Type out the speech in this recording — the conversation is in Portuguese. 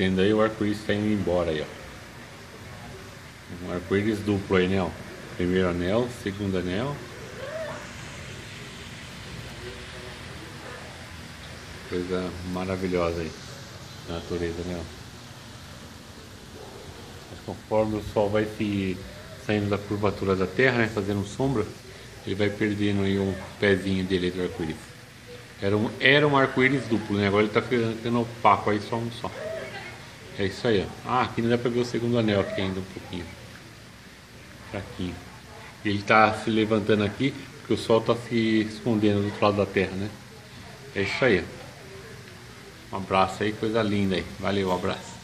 descendo aí, o arco-íris está indo embora aí, ó. Um arco-íris duplo aí, né? Ó. Primeiro anel, segundo anel. Coisa maravilhosa aí. Na natureza, né? Mas conforme o sol vai se saindo da curvatura da Terra, né? Fazendo sombra, ele vai perdendo aí um pezinho dele do arco-íris. Era um, era um arco-íris duplo, né? Agora ele tá ficando opaco aí só um só. É isso aí, ó. Ah, aqui não dá pra ver o segundo anel aqui ainda um pouquinho. Fraquinho. Ele tá se levantando aqui, porque o sol tá se escondendo do outro lado da terra, né? É isso aí. Um abraço aí, coisa linda aí. Valeu, um abraço.